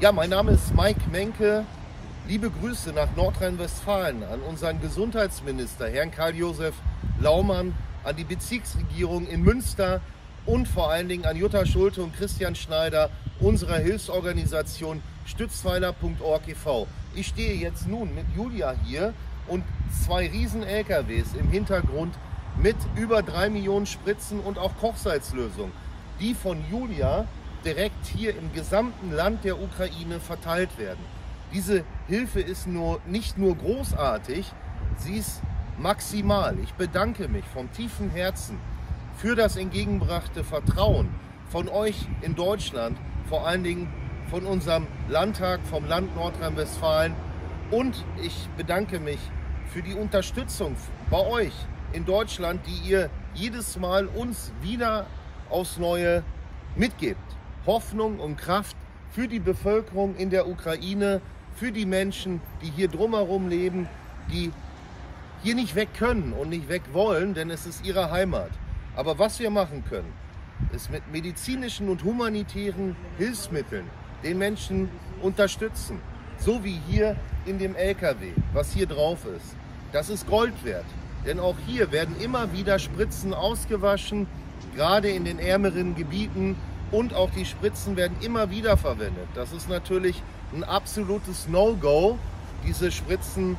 Ja, mein Name ist Mike Menke. Liebe Grüße nach Nordrhein-Westfalen an unseren Gesundheitsminister, Herrn Karl-Josef Laumann, an die Bezirksregierung in Münster und vor allen Dingen an Jutta Schulte und Christian Schneider unserer Hilfsorganisation Stützpfeiler.org e.V. Ich stehe jetzt nun mit Julia hier und zwei riesen LKWs im Hintergrund mit über drei Millionen Spritzen und auch Kochsalzlösung, die von Julia direkt hier im gesamten Land der Ukraine verteilt werden. Diese Hilfe ist nur, nicht nur großartig, sie ist maximal. Ich bedanke mich vom tiefen Herzen für das entgegengebrachte Vertrauen von euch in Deutschland, vor allen Dingen von unserem Landtag, vom Land Nordrhein-Westfalen. Und ich bedanke mich für die Unterstützung bei euch in Deutschland, die ihr jedes Mal uns wieder aufs Neue mitgebt. Hoffnung und Kraft für die Bevölkerung in der Ukraine, für die Menschen, die hier drumherum leben, die hier nicht weg können und nicht weg wollen, denn es ist ihre Heimat. Aber was wir machen können, ist mit medizinischen und humanitären Hilfsmitteln den Menschen unterstützen. So wie hier in dem LKW, was hier drauf ist. Das ist Gold wert. Denn auch hier werden immer wieder Spritzen ausgewaschen, gerade in den ärmeren Gebieten und auch die Spritzen werden immer wieder verwendet. Das ist natürlich ein absolutes No-Go. Diese Spritzen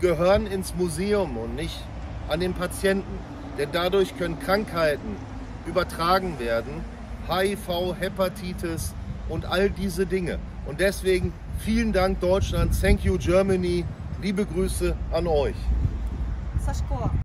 gehören ins Museum und nicht an den Patienten, denn dadurch können Krankheiten übertragen werden, HIV, Hepatitis und all diese Dinge. Und deswegen vielen Dank Deutschland, thank you Germany, liebe Grüße an euch.